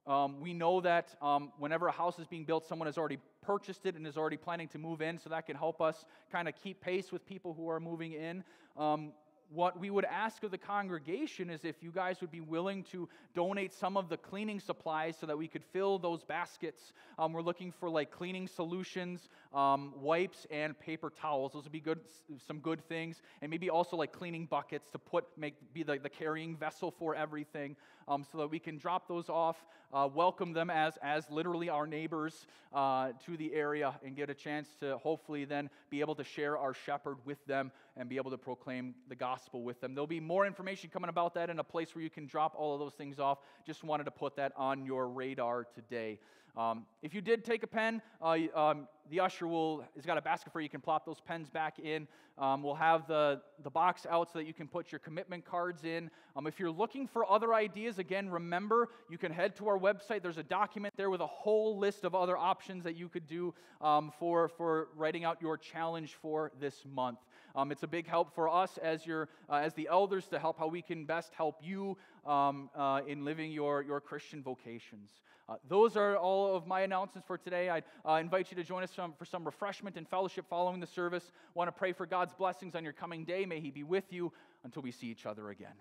um we know that um, whenever a house is being built, someone has already purchased it and is already planning to move in, so that can help us kind of keep pace with people who are moving in. Um, what we would ask of the congregation is if you guys would be willing to donate some of the cleaning supplies so that we could fill those baskets. Um, we're looking for like cleaning solutions, um, wipes, and paper towels. Those would be good, some good things, and maybe also like cleaning buckets to put make be the, the carrying vessel for everything, um, so that we can drop those off, uh, welcome them as as literally our neighbors uh, to the area, and get a chance to hopefully then be able to share our shepherd with them and be able to proclaim the gospel gospel with them. There'll be more information coming about that in a place where you can drop all of those things off. Just wanted to put that on your radar today. Um, if you did take a pen, uh, um, the usher will has got a basket for you. You can plop those pens back in. Um, we'll have the, the box out so that you can put your commitment cards in. Um, if you're looking for other ideas, again, remember you can head to our website. There's a document there with a whole list of other options that you could do um, for, for writing out your challenge for this month. Um, it's a big help for us as your uh, as the elders to help how we can best help you um, uh, in living your, your Christian vocations. Uh, those are all of my announcements for today. I uh, invite you to join us some, for some refreshment and fellowship following the service. want to pray for God's blessings on your coming day. May He be with you until we see each other again.